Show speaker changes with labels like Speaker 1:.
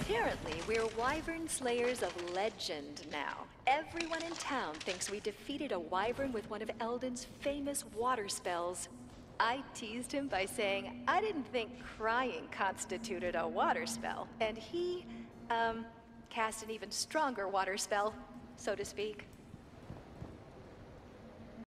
Speaker 1: Apparently, we're Wyvern Slayers of legend now. Everyone in town thinks we defeated a Wyvern with one of Eldon's famous water spells. I teased him by saying I didn't think crying constituted a water spell, and he, um, cast an even stronger water spell, so to speak.